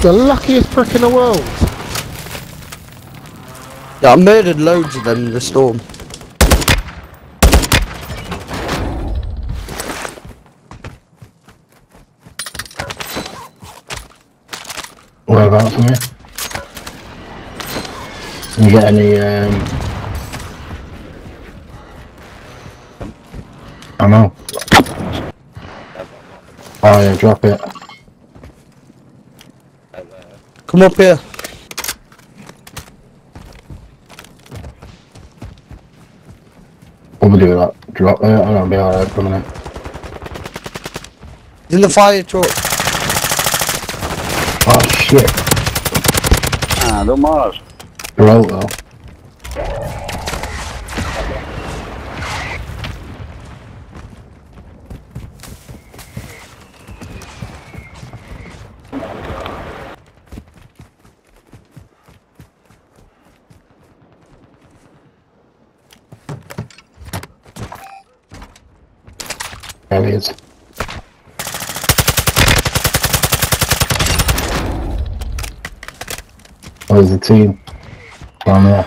The luckiest prick in the world. Yeah, I murdered loads of them in the storm. Whereabouts, mate? You get any, um... I know. Oh yeah, drop it. Come up here. What we do with that? Drop it? I'm gonna be alright for a minute. He's in the fire truck. Oh shit. Ah, don't matter. They're out though. He is. Where's the team? Down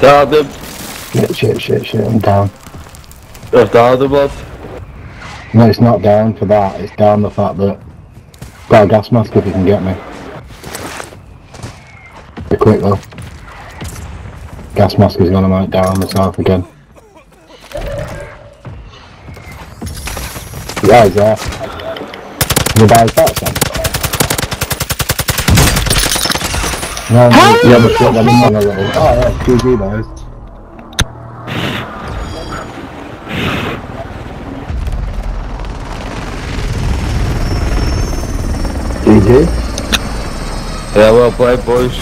there. Derdim. Shit, shit, shit, shit, I'm down. Of derdim lad. No, it's not down for that, it's down the fact that got a gas mask if you can get me. Be quick though. Gas mask is gonna might down myself again. Yeah, he's there. The guy's back then. No, no, the other shot that I'm on a. Oh, that's GG, guys. GG. Yeah, well played, boys.